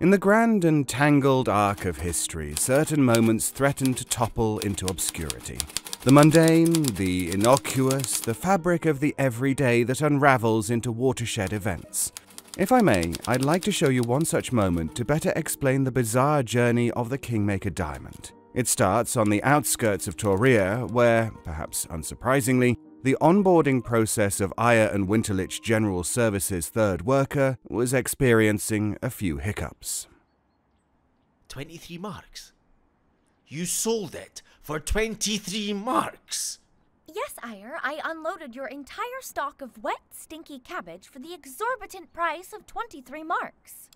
In the grand and tangled arc of history, certain moments threaten to topple into obscurity. The mundane, the innocuous, the fabric of the everyday that unravels into watershed events. If I may, I'd like to show you one such moment to better explain the bizarre journey of the Kingmaker Diamond. It starts on the outskirts of Toria, where, perhaps unsurprisingly, the onboarding process of Ayer and Winterlich General Services' third worker was experiencing a few hiccups. 23 marks. You sold it for 23 marks. Yes, Ayer, I unloaded your entire stock of wet, stinky cabbage for the exorbitant price of 23 marks.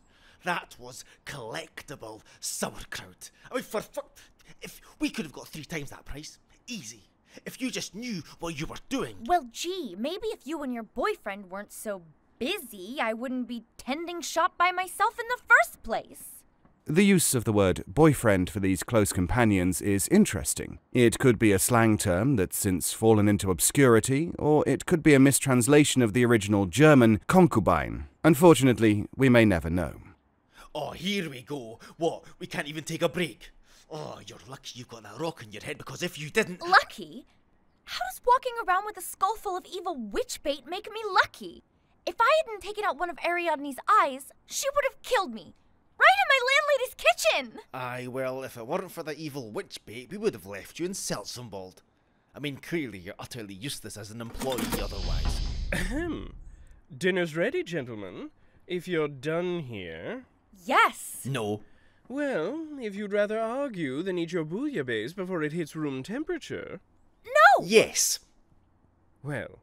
That was collectible sauerkraut. I mean, for, for if we could have got three times that price, easy. If you just knew what you were doing. Well, gee, maybe if you and your boyfriend weren't so busy, I wouldn't be tending shop by myself in the first place. The use of the word boyfriend for these close companions is interesting. It could be a slang term that's since fallen into obscurity, or it could be a mistranslation of the original German concubine. Unfortunately, we may never know. Oh, here we go. What? We can't even take a break. Oh, you're lucky you've got that rock in your head because if you didn't. Lucky? How does walking around with a skull full of evil witch bait make me lucky? If I hadn't taken out one of Ariadne's eyes, she would have killed me. Right in my landlady's kitchen! Aye, well, if it weren't for the evil witch bait, we would have left you in Seltzenwald. I mean, clearly you're utterly useless as an employee otherwise. Ahem. Dinner's ready, gentlemen. If you're done here. Yes! No. Well, if you'd rather argue than eat your bouillabaisse before it hits room temperature. No! Yes. Well,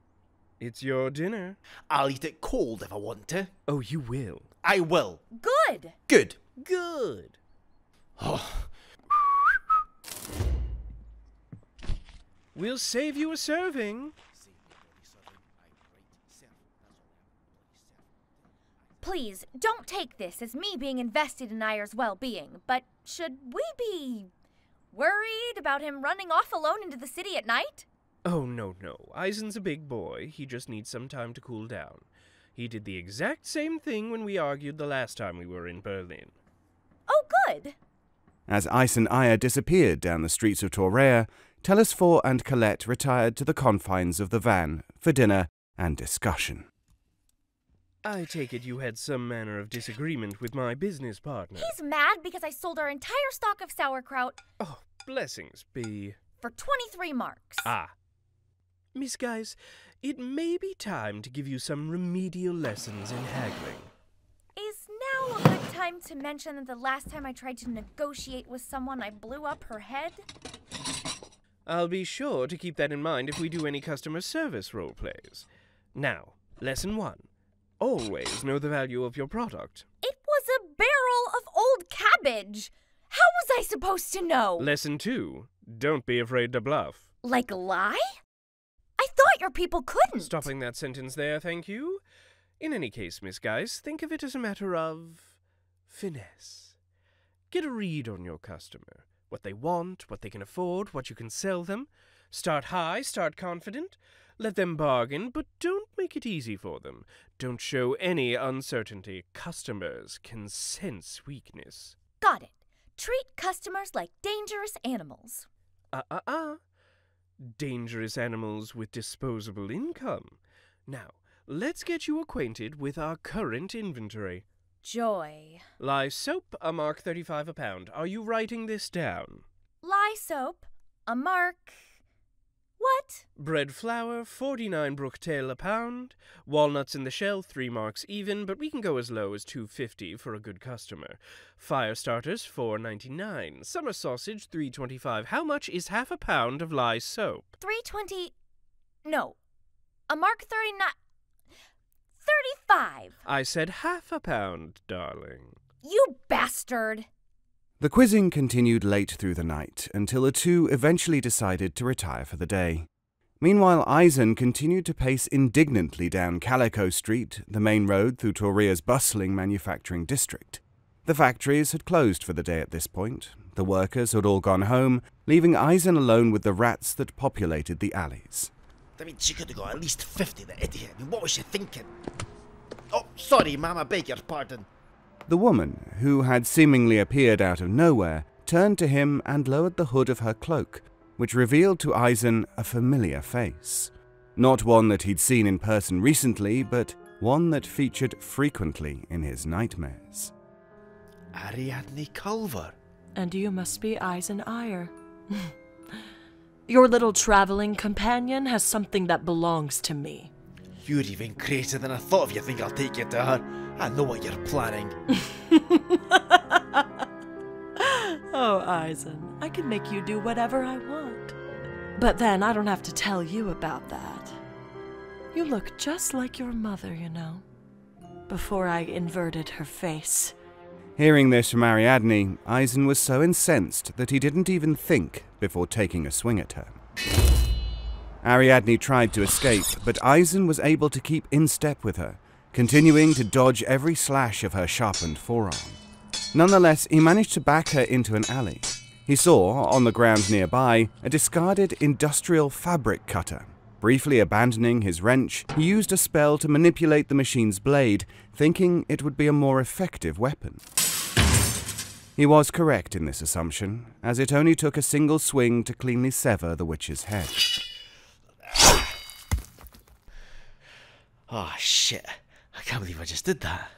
it's your dinner. I'll eat it cold if I want to. Oh, you will. I will. Good! Good. Good. Oh. We'll save you a serving. Please, don't take this as me being invested in Ayer's well being, but should we be worried about him running off alone into the city at night? Oh, no, no. Eisen's a big boy. He just needs some time to cool down. He did the exact same thing when we argued the last time we were in Berlin. Oh, good! As Ice and Aya disappeared down the streets of Toria, Telesphore and Colette retired to the confines of the van for dinner and discussion. I take it you had some manner of disagreement with my business partner. He's mad because I sold our entire stock of sauerkraut Oh, blessings be. for 23 marks. Ah. Miss Geiss, it may be time to give you some remedial lessons in haggling. Is now a good time to mention that the last time I tried to negotiate with someone, I blew up her head? I'll be sure to keep that in mind if we do any customer service role plays. Now, lesson one. Always know the value of your product. It was a barrel of old cabbage! How was I supposed to know? Lesson two. Don't be afraid to bluff. like lie? I thought your people couldn't. Stopping that sentence there, thank you. In any case, Miss Geiss, think of it as a matter of finesse. Get a read on your customer. What they want, what they can afford, what you can sell them. Start high, start confident. Let them bargain, but don't make it easy for them. Don't show any uncertainty. Customers can sense weakness. Got it. Treat customers like dangerous animals. Uh uh uh. Dangerous animals with disposable income. Now, let's get you acquainted with our current inventory. Joy. Lye soap, a mark 35 a pound. Are you writing this down? Lye soap. A mark. What? Bread flour, 49 brooktail a pound. Walnuts in the shell, 3 marks even, but we can go as low as 250 for a good customer. Fire starters, 4.99. Summer sausage, 3.25. How much is half a pound of lye soap? 320. No. A mark 39. 35. I said half a pound, darling. You bastard. The quizzing continued late through the night until the two eventually decided to retire for the day. Meanwhile, Eisen continued to pace indignantly down Calico Street, the main road through Toria's bustling manufacturing district. The factories had closed for the day at this point. The workers had all gone home, leaving Eisen alone with the rats that populated the alleys. I mean, she could have got at least 50, the idiot. I mean, what was she thinking? Oh, sorry, ma'am, I beg your pardon. The woman, who had seemingly appeared out of nowhere, turned to him and lowered the hood of her cloak, which revealed to Eisen a familiar face. Not one that he'd seen in person recently, but one that featured frequently in his nightmares. Ariadne Culver. And you must be Eisen Ayer. Your little traveling companion has something that belongs to me. You're even crazier than I thought if you think I'll take you to her. I know what you're planning. Oh, Eisen, I can make you do whatever I want. But then I don't have to tell you about that. You look just like your mother, you know. Before I inverted her face. Hearing this from Ariadne, Eisen was so incensed that he didn't even think before taking a swing at her. Ariadne tried to escape, but Eisen was able to keep in step with her, continuing to dodge every slash of her sharpened forearm. Nonetheless, he managed to back her into an alley. He saw, on the ground nearby, a discarded industrial fabric cutter. Briefly abandoning his wrench, he used a spell to manipulate the machine's blade, thinking it would be a more effective weapon. He was correct in this assumption, as it only took a single swing to cleanly sever the witch's head. Oh shit. I can't believe I just did that.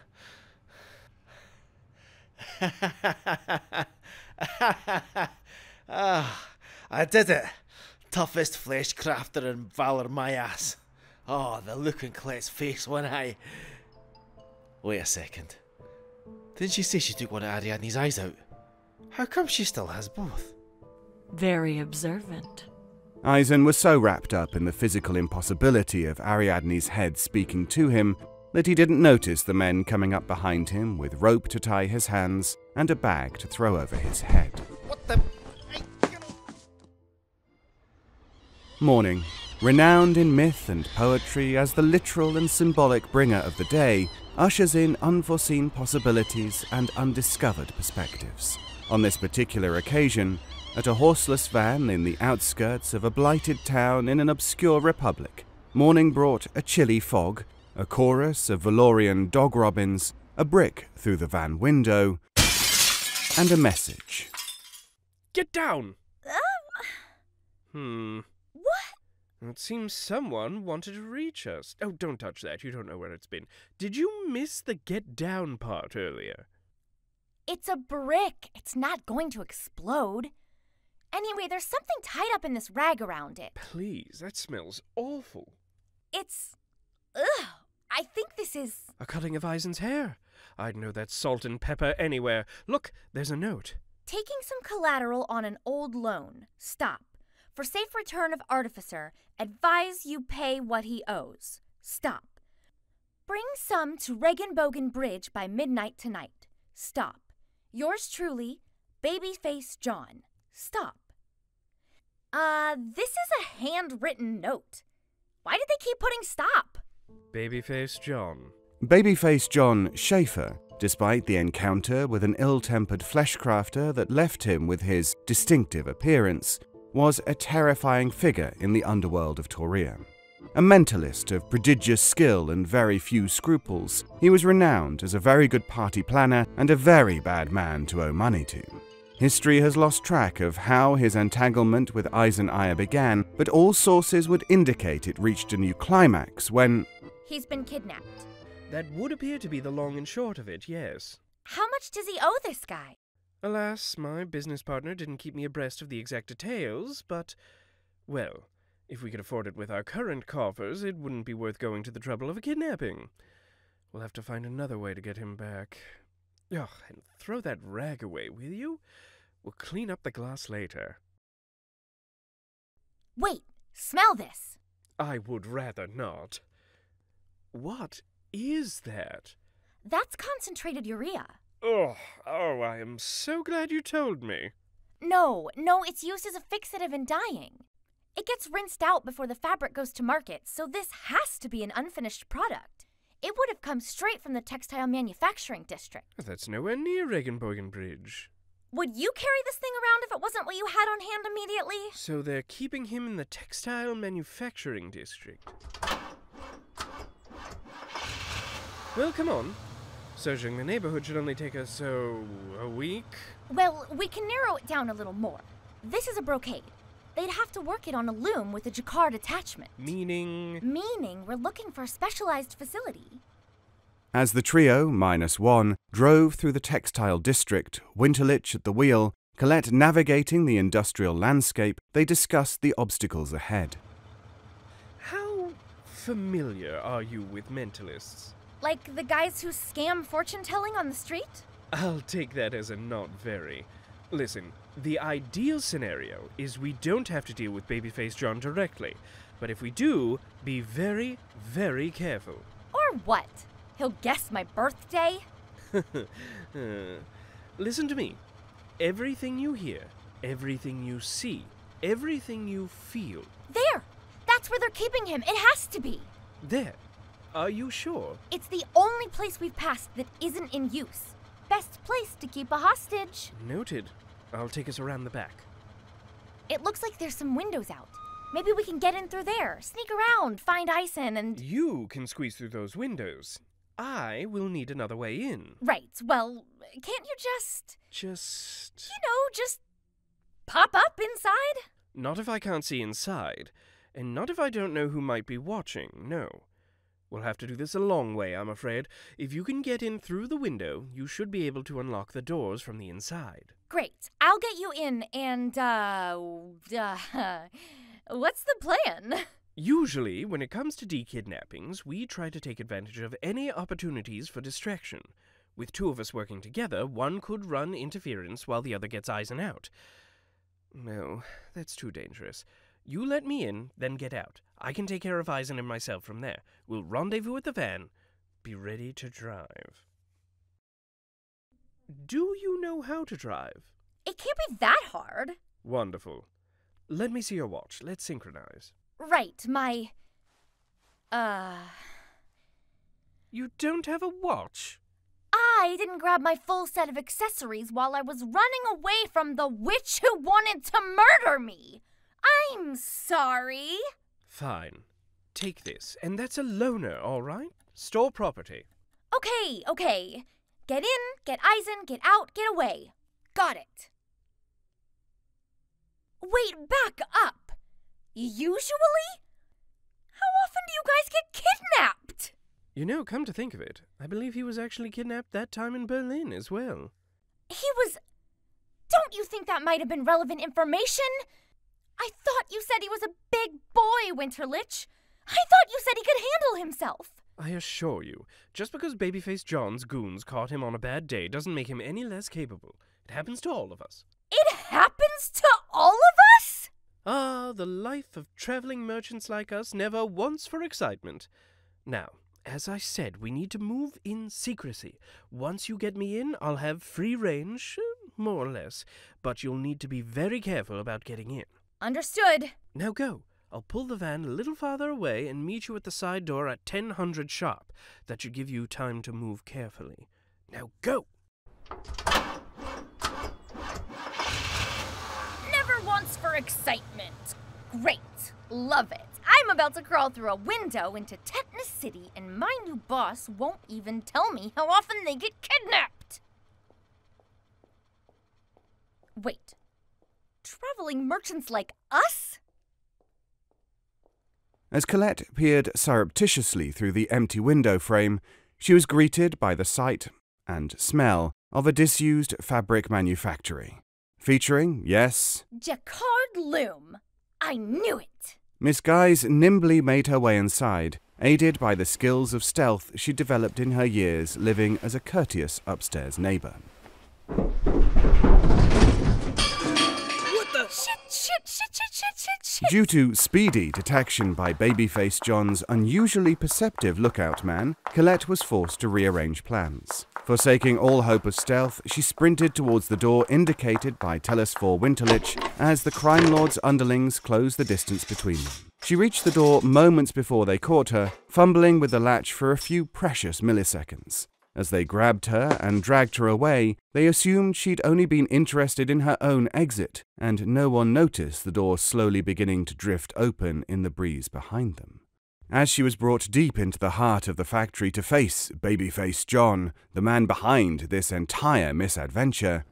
ah, I did it. Toughest flesh crafter in Valor my ass. Oh, the look on Colette's face when I. Wait a second. Didn't she say she took one of Ariadne's eyes out? How come she still has both? Very observant. Eisen was so wrapped up in the physical impossibility of Ariadne's head speaking to him that he didn't notice the men coming up behind him with rope to tie his hands and a bag to throw over his head. What the? Morning, renowned in myth and poetry as the literal and symbolic bringer of the day, ushers in unforeseen possibilities and undiscovered perspectives. On this particular occasion, at a horseless van in the outskirts of a blighted town in an obscure republic, morning brought a chilly fog, a chorus of Valorian dog robins, a brick through the van window, and a message. Get down! Uh, Hmm. what? It seems someone wanted to reach us. Oh, don't touch that. You don't know where it's been. Did you miss the get down part earlier? It's a brick. It's not going to explode. Anyway, there's something tied up in this rag around it. Please, that smells awful. It's. Ugh. I think this is. A cutting of Eisen's hair. I'd know that salt and pepper anywhere. Look, there's a note. Taking some collateral on an old loan. Stop. For safe return of artificer, advise you pay what he owes. Stop. Bring some to Regenbogen Bridge by midnight tonight. Stop. Yours truly, Babyface John. Stop. Uh, this is a handwritten note. Why did they keep putting stop? Babyface John. Babyface John Schaefer, despite the encounter with an ill tempered fleshcrafter that left him with his distinctive appearance, was a terrifying figure in the underworld of Toria. A mentalist of prodigious skill and very few scruples, he was renowned as a very good party planner and a very bad man to owe money to. History has lost track of how his entanglement with Eisen Ayer began, but all sources would indicate it reached a new climax when He's been kidnapped. That would appear to be the long and short of it, yes. How much does he owe this guy? Alas, my business partner didn't keep me abreast of the exact details, but, well, if we could afford it with our current coffers, it wouldn't be worth going to the trouble of a kidnapping. We'll have to find another way to get him back. Oh, and throw that rag away, will you? We'll clean up the glass later. Wait, smell this. I would rather not. What is that? That's concentrated urea. Oh, oh, I am so glad you told me. No, no, it's used as a fixative in dyeing. It gets rinsed out before the fabric goes to market, so this has to be an unfinished product. It would have come straight from the textile manufacturing district. That's nowhere near Regenbogen Bridge. Would you carry this thing around if it wasn't what you had on hand immediately? So they're keeping him in the textile manufacturing district. Well, come on. Searching the neighborhood should only take us, so, a week? Well, we can narrow it down a little more. This is a brocade. They'd have to work it on a loom with a jacquard attachment. Meaning. Meaning we're looking for a specialized facility. As the trio, minus one, drove through the textile district, Winterlich at the wheel, Colette navigating the industrial landscape, they discussed the obstacles ahead. How familiar are you with mentalists? Like the guys who scam fortune telling on the street? I'll take that as a not very. Listen, the ideal scenario is we don't have to deal with Babyface John directly, but if we do, be very, very careful. Or what? He'll guess my birthday? Uh, listen to me. Everything you hear, everything you see, everything you feel, There! That's where they're keeping him. It has to be. there. Are you sure? It's the only place we've passed that isn't in use. Best place to keep a hostage. Noted. I'll take us around the back. It looks like there's some windows out. Maybe we can get in through there, sneak around, find Eisen, and. You can squeeze through those windows. I will need another way in. Right, well, can't you just. Just. You know, just. pop up inside? Not if I can't see inside, and not if I don't know who might be watching, no. We'll have to do this a long way, I'm afraid. If you can get in through the window, you should be able to unlock the doors from the inside. Great. I'll get you in, and, uh. uh what's the plan? Usually, when it comes to dekidnappings, we try to take advantage of any opportunities for distraction. With two of us working together, one could run interference while the other gets Eisen out. No, that's too dangerous. You let me in, then get out. I can take care of Eisen and myself from there. We'll rendezvous at the van. Be ready to drive. Do you know how to drive? It can't be that hard. Wonderful. Let me see your watch. Let's synchronize. Right, my. Uh. You don't have a watch? I didn't grab my full set of accessories while I was running away from the witch who wanted to murder me. I'm sorry. Fine. Take this, and that's a loaner, all right? Store property. Okay, okay. Get in, get Eisen, get out, get away. Got it. Wait, back up. Usually? How often do you guys get kidnapped? You know, come to think of it, I believe he was actually kidnapped that time in Berlin as well. He was. Don't you think that might have been relevant information? I thought you said he was a big boy, Winterlich. I thought you said he could handle himself. I assure you, just because Babyface John's goons caught him on a bad day doesn't make him any less capable. It happens to all of us. It happens to all of us? Ah, the life of traveling merchants like us never wants for excitement. Now, as I said, we need to move in secrecy. Once you get me in, I'll have free range, more or less, but you'll need to be very careful about getting in. Understood. Now go. I'll pull the van a little farther away and meet you at the side door at 1000 sharp. That should give you time to move carefully. Now go! Excitement. Great. Love it. I'm about to crawl through a window into Tetanus City, and my new boss won't even tell me how often they get kidnapped. Wait. Traveling merchants like us? As Colette peered surreptitiously through the empty window frame, she was greeted by the sight and smell of a disused fabric manufactory. Featuring, yes, Jacquard Loom. I knew it. Miss Geiss nimbly made her way inside, aided by the skills of stealth she developed in her years living as a courteous upstairs neighbor. Shit, shit, shit, shit, shit, shit, shit. Due to speedy detection by Babyface John's unusually perceptive lookout man, Colette was forced to rearrange plans. Forsaking all hope of stealth, she sprinted towards the door indicated by Telesphore Winterlich as the crime lord's underlings closed the distance between them. She reached the door moments before they caught her, fumbling with the latch for a few precious milliseconds. As they grabbed her and dragged her away, they assumed she'd only been interested in her own exit, and no one noticed the door slowly beginning to drift open in the breeze behind them. As she was brought deep into the heart of the factory to face Babyface John, the man behind this entire misadventure.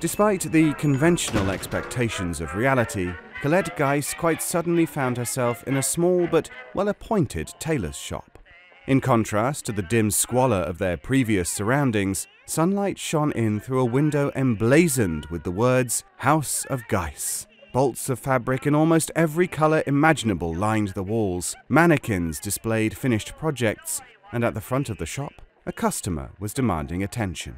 Despite the conventional expectations of reality, Colette Geiss quite suddenly found herself in a small but well appointed tailor's shop. In contrast to the dim squalor of their previous surroundings, sunlight shone in through a window emblazoned with the words House of Geiss. Bolts of fabric in almost every color imaginable lined the walls, mannequins displayed finished projects, and at the front of the shop, a customer was demanding attention.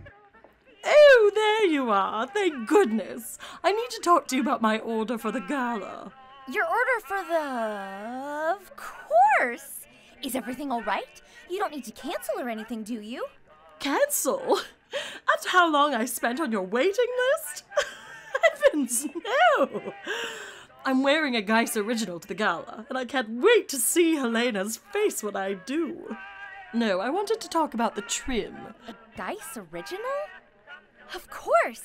Oh, there you are. Thank goodness. I need to talk to you about my order for the gala. Your order for the. Of course! Is everything all right? You don't need to cancel or anything, do you? Cancel? After how long I spent on your waiting list? Heavens, no! I'm wearing a Geiss original to the gala, and I can't wait to see Helena's face when I do. No, I wanted to talk about the trim. A Geiss original? Of course!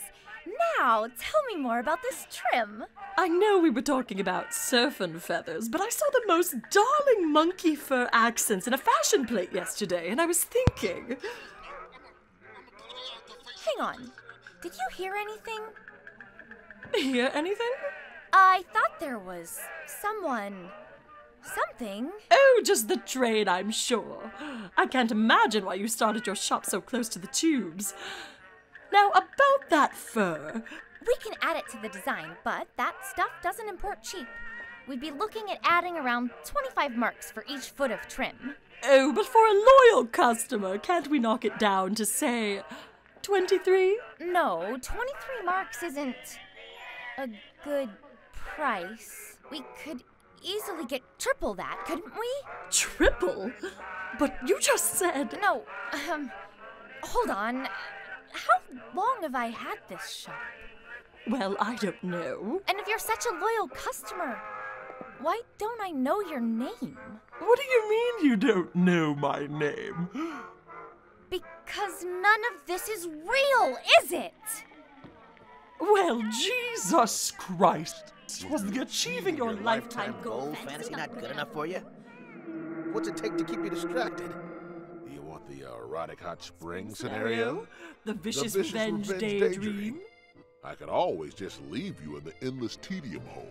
Now, tell me more about this trim. I know we were talking about surf and feathers, but I saw the most darling monkey fur accents in a fashion plate yesterday, and I was thinking. Hang on. Did you hear anything? Hear anything? I thought there was someone. something. Oh, just the train, I'm sure. I can't imagine why you started your shop so close to the tubes. Now, about that fur. We can add it to the design, but that stuff doesn't import cheap. We'd be looking at adding around 25 marks for each foot of trim. Oh, but for a loyal customer, can't we knock it down to, say, 23? No, 23 marks isn't a good price. We could easily get triple that, couldn't we? Triple? But you just said. No, um, hold on. How long have I had this shop? Well, I don't know. And if you're such a loyal customer, why don't I know your name? What do you mean you don't know my name? Because none of this is real, is it? Well, Jesus Christ! Was the achieving your lifetime goal fantasy not good enough for you? What's it take to keep you distracted? You want the erotic hot spring scenario? The vicious, vicious revenge, revenge daydream? daydream? I could always just leave you in the endless tedium hole.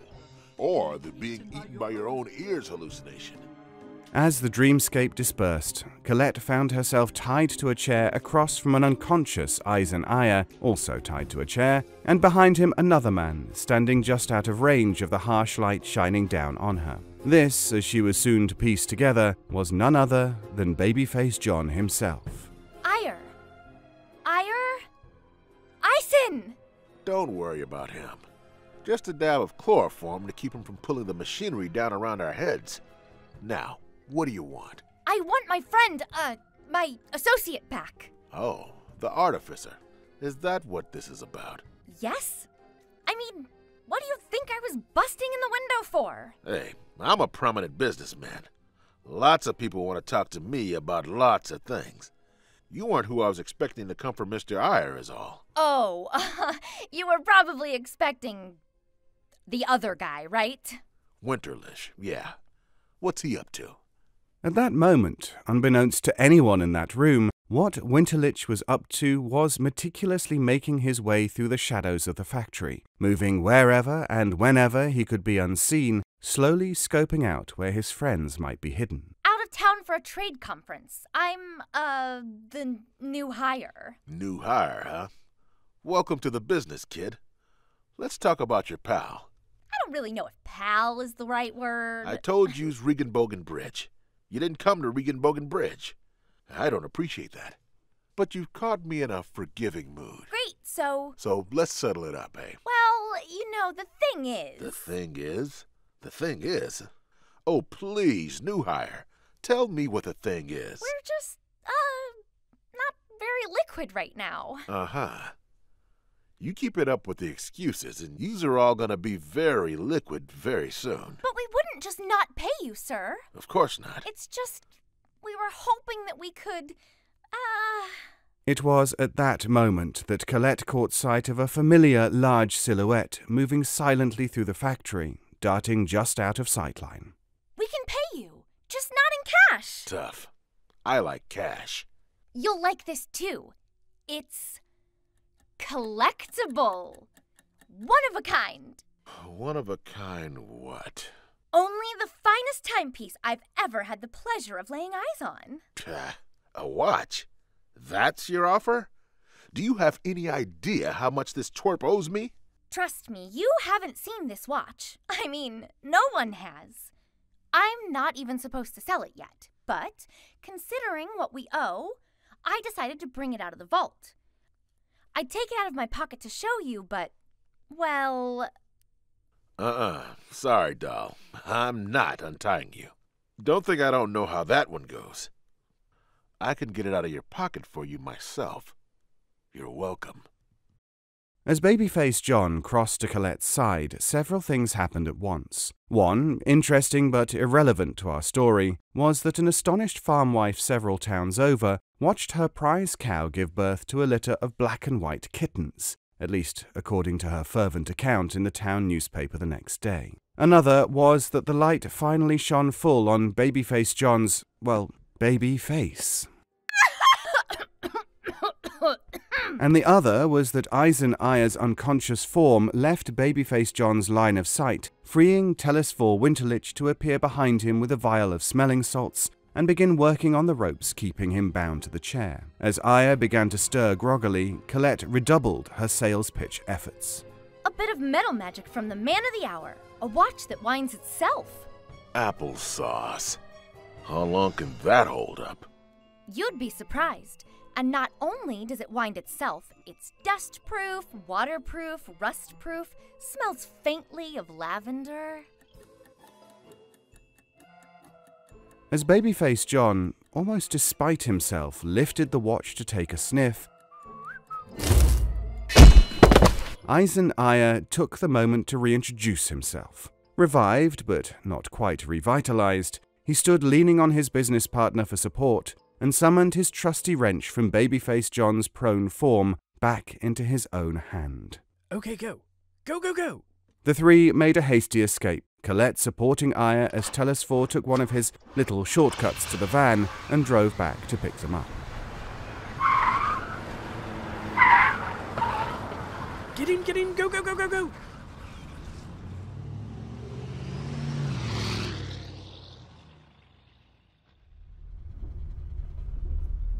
Or the being eaten by your own ears hallucination. As the dreamscape dispersed, Colette found herself tied to a chair across from an unconscious Eisen Ayer, also tied to a chair, and behind him another man, standing just out of range of the harsh light shining down on her. This, as she was soon to piece together, was none other than Babyface John himself. Ayer. Ayer? Eisen! Don't worry about him. Just a dab of chloroform to keep him from pulling the machinery down around our heads. Now, what do you want? I want my friend, uh, my associate back. Oh, the artificer. Is that what this is about? Yes? I mean, what do you think I was busting in the window for? Hey, I'm a prominent businessman. Lots of people want to talk to me about lots of things. You weren't who I was expecting to come from Mr. Ayer, is all. Oh, uh, you were probably expecting the other guy, right? Winterlich, yeah. What's he up to? At that moment, unbeknownst to anyone in that room, what Winterlich was up to was meticulously making his way through the shadows of the factory, moving wherever and whenever he could be unseen, slowly scoping out where his friends might be hidden. Out of town for a trade conference. I'm, uh, the new hire. New hire, huh? Welcome to the business, kid. Let's talk about your pal. I don't really know if pal is the right word. I told you's Regenbogen Bridge. You didn't come to Regenbogen Bridge. I don't appreciate that. But you've caught me in a forgiving mood. Great, so. So let's settle it up, eh? Well, you know, the thing is. The thing is? The thing is? Oh, please, new hire. Tell me what the thing is. We're just, uh, not very liquid right now. Uh huh. You keep it up with the excuses, and yous are all gonna be very liquid very soon. But we wouldn't just not pay you, sir. Of course not. It's just, we were hoping that we could, uh, It was at that moment that Colette caught sight of a familiar large silhouette moving silently through the factory, darting just out of sightline. We can pay you, just not in cash. Tough. I like cash. You'll like this too. It's collectible. One of a kind. One of a kind what? Only the finest timepiece I've ever had the pleasure of laying eyes on. A watch? That's your offer? Do you have any idea how much this twerp owes me? Trust me, you haven't seen this watch. I mean, no one has. I'm not even supposed to sell it yet, but considering what we owe, I decided to bring it out of the vault. I'd take it out of my pocket to show you, but, well, Uh-uh. Sorry, doll. I'm not untying you. Don't think I don't know how that one goes. I can get it out of your pocket for you myself. You're welcome. As babyface John crossed to Colette's side, several things happened at once. One, interesting but irrelevant to our story, was that an astonished farm wife several towns over watched her prize cow give birth to a litter of black and white kittens, at least according to her fervent account in the town newspaper the next day. Another was that the light finally shone full on babyface John's, well, baby face. and the other was that Eisen Ayer's unconscious form left Babyface John's line of sight, freeing Telesphore Winterlich to appear behind him with a vial of smelling salts and begin working on the ropes keeping him bound to the chair. As Ayer began to stir groggily, Colette redoubled her sales pitch efforts. a bit of metal magic from the man of the hour. A watch that winds itself. Applesauce. How long can that hold up? You'd be surprised. And not only does it wind itself, it's dust proof, waterproof, rust proof, smells faintly of lavender. As Babyface John, almost despite himself, lifted the watch to take a sniff, Eisen Ayer took the moment to reintroduce himself. Revived, but not quite revitalized, he stood leaning on his business partner for support and summoned his trusty wrench from Babyface John's prone form back into his own hand. Okay, go. Go, go, go. The three made a hasty escape, Colette supporting Ayer as Telesphore took one of his little shortcuts to the van and drove back to pick them up. Get in, get in. Go, go, go, go, go.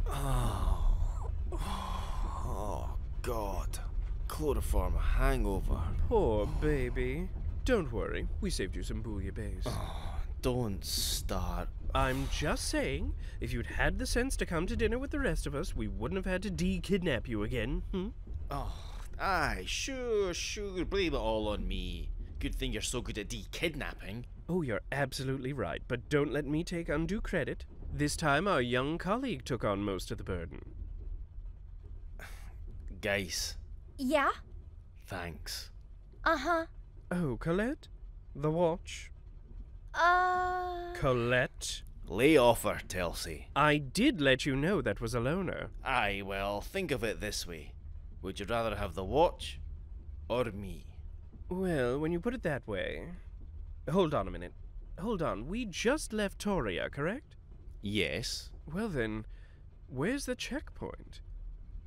Oh, oh God. Chloroform hangover. Poor baby. Don't worry, we saved you some bouillabaisse. Don't start. I'm just saying, if you'd had the sense to come to dinner with the rest of us, we wouldn't have had to de-kidnap you again. Hmm? Oh, aye, sure, sure. Blame it all on me. Good thing you're so good at de-kidnapping. Oh, you're absolutely right, but don't let me take undue credit. This time, our young colleague took on most of the burden. Guys, Yeah? thanks. Uh huh. Oh, Colette? The watch? Uh. Colette? Lay off her, Telsey. I did let you know that was a loaner. Aye, well, think of it this way. Would you rather have the watch or me? Well, when you put it that way. Hold on a minute. Hold on, we just left Toria, correct? Yes. Well then, where's the checkpoint?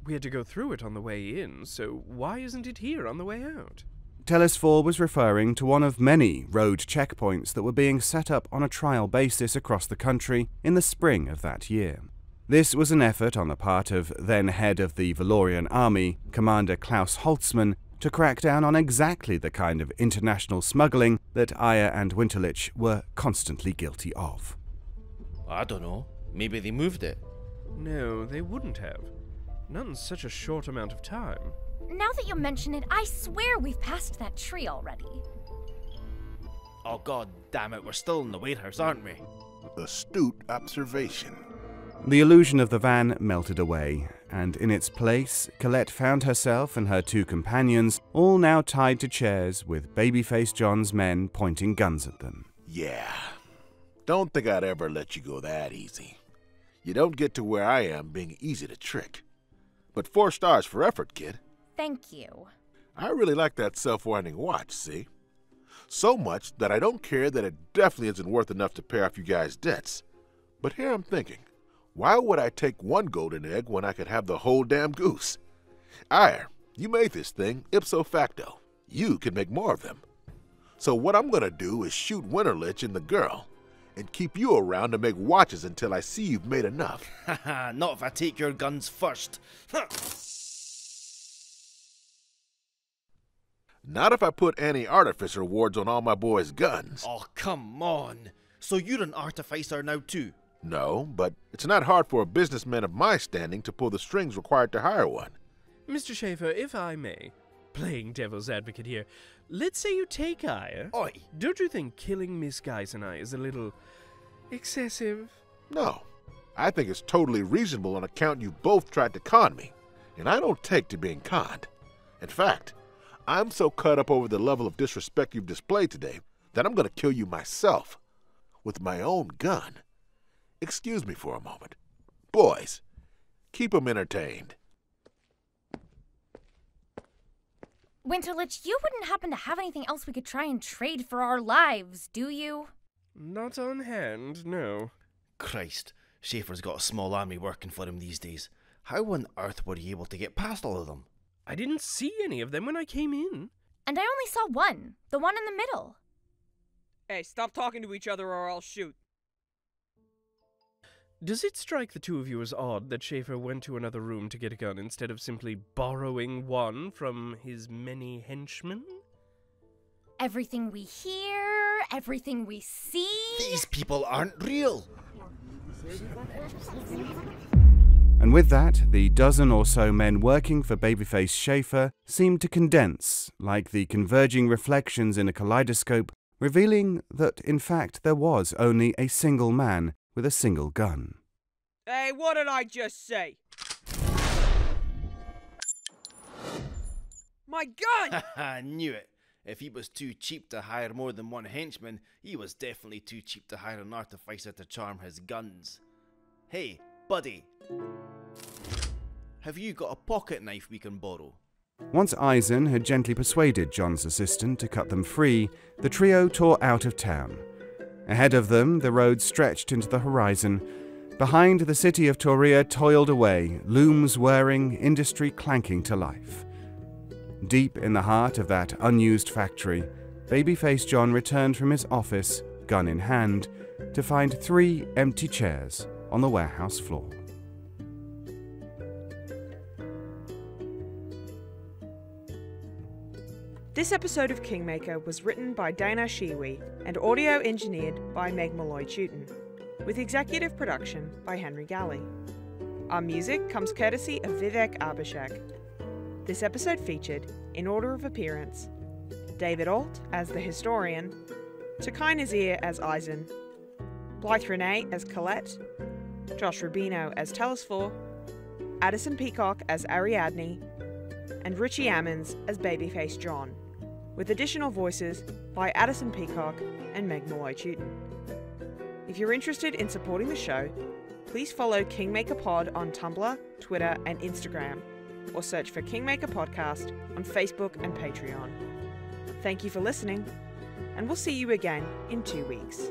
We had to go through it on the way in, so why isn't it here on the way out? Telesphore was referring to one of many road checkpoints that were being set up on a trial basis across the country in the spring of that year. This was an effort on the part of then head of the Valorian army, Commander Klaus Holtzmann, to crack down on exactly the kind of international smuggling that Ayer and Winterlich were constantly guilty of. I don't know. Maybe they moved it. No, they wouldn't have. Not in such a short amount of time. Now that you mention it, I swear we've passed that tree already. Oh, god damn it, we're still in the warehouse, aren't we? Astute observation. The illusion of the van melted away, and in its place, Colette found herself and her two companions all now tied to chairs with Babyface John's men pointing guns at them. Yeah. Don't think I'd ever let you go that easy. You don't get to where I am being easy to trick. But four stars for effort, kid. Thank you. I really like that self winding watch, see? So much that I don't care that it definitely isn't worth enough to pay off you guys' debts. But here I'm thinking, why would I take one golden egg when I could have the whole damn goose? Ire, you made this thing ipso facto. You can make more of them. So what I'm gonna do is shoot Winterlich and the girl, and keep you around to make watches until I see you've made enough. Haha, not if I take your guns first. Not if I put anti-artificer wards on all my boys' guns. oh, come on. So you're an artificer now too? No, but it's not hard for a businessman of my standing to pull the strings required to hire one. Mr. Schaefer, if I may, playing devil's advocate here, let's say you take Ayer. Oi, Don't you think killing Miss Geisenai is a little excessive? No, I think it's totally reasonable on account you both tried to con me, and I don't take to being conned. In fact, I'm so cut up over the level of disrespect you've displayed today that I'm going to kill you myself with my own gun. Excuse me for a moment. Boys, keep 'em entertained. Winterlich, you wouldn't happen to have anything else we could try and trade for our lives, do you? Not on hand, no. Christ. Schaefer's got a small army working for him these days. How on earth were you able to get past all of them? I didn't see any of them when I came in. And I only saw one, the one in the middle. Hey, stop talking to each other or I'll shoot. Does it strike the two of you as odd that Schaefer went to another room to get a gun instead of simply borrowing one from his many henchmen? Everything we hear, everything we see. These people aren't real. And with that, the dozen or so men working for Babyface Schaefer seemed to condense, like the converging reflections in a kaleidoscope, revealing that in fact there was only a single man with a single gun. Hey, what did I just say? My gun! I knew it. If he was too cheap to hire more than one henchman, he was definitely too cheap to hire an artificer to charm his guns. Hey, buddy. Have you got a pocket knife we can borrow? Once Eisen had gently persuaded John's assistant to cut them free, the trio tore out of town. Ahead of them, the road stretched into the horizon. Behind, the city of Toria toiled away, looms whirring, industry clanking to life. Deep in the heart of that unused factory, Babyface John returned from his office, gun in hand, to find three empty chairs on the warehouse floor. This episode of Kingmaker was written by Dana Schiewe and audio engineered by Meg Molloy Tuten, with executive production by Henry Galley. Our music comes courtesy of Vivek Abhishek. This episode featured, in order of appearance, David Ault as the historian, Taqi Nazeer as Eisen, Blythe Renay as Colette, Josh Rubino as Telesphore, Addison Peacock as Ariadne, and Richie Ammons as Babyface John, with additional voices by Addison Peacock and Meg Molloy Tuten. If you're interested in supporting the show, please follow Kingmaker Pod on Tumblr, Twitter, and Instagram, or search for Kingmaker Podcast on Facebook and Patreon. Thank you for listening, and we'll see you again in two weeks.